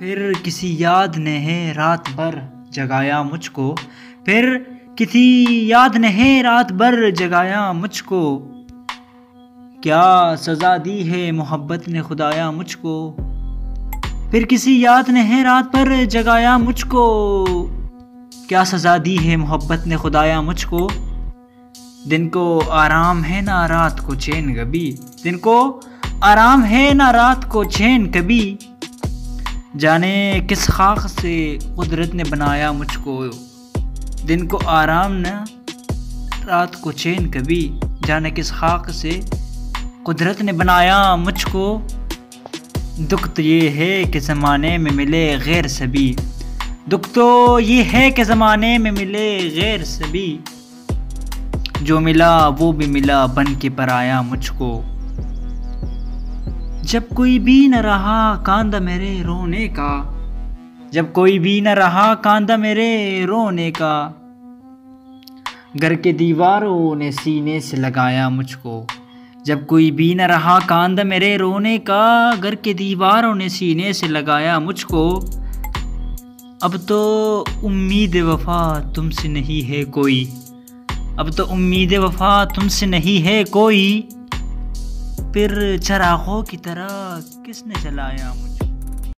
फिर किसी याद ने है रात भर जगाया मुझको। फिर किसी याद ने है रात भर जगाया मुझको। क्या सज़ा दी है मोहब्बत ने खुदाया मुझको। फिर किसी याद ने है रात भर जगाया मुझको। क्या सज़ा दी है मोहब्बत ने खुदाया मुझको। दिन को आराम है ना रात को चैन कभी। दिन को आराम है ना रात को चैन कभी। जाने किस खाक से कुदरत ने बनाया मुझको। दिन को आराम न, रात को चैन कभी। जाने किस खाक से कुदरत ने बनाया मुझको। दुख तो ये है कि ज़माने में मिले गैर सभी। दुख तो ये है कि ज़माने में मिले गैर सभी। जो मिला वो भी मिला बन के पर आया मुझको। जब कोई भी न रहा कांदा मेरे रोने का, जब कोई भी न रहा कांदा मेरे रोने का, घर के दीवारों ने सीने से लगाया मुझको, जब कोई भी न रहा कांदा मेरे रोने का, घर के दीवारों ने सीने से लगाया मुझको, अब तो उम्मीद वफा तुमसे नहीं है कोई, अब तो उम्मीद वफा तुमसे नहीं है कोई। फिर चराखों की तरह किसने चलाया मुझे?